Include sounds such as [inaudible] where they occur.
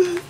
Woo! [laughs]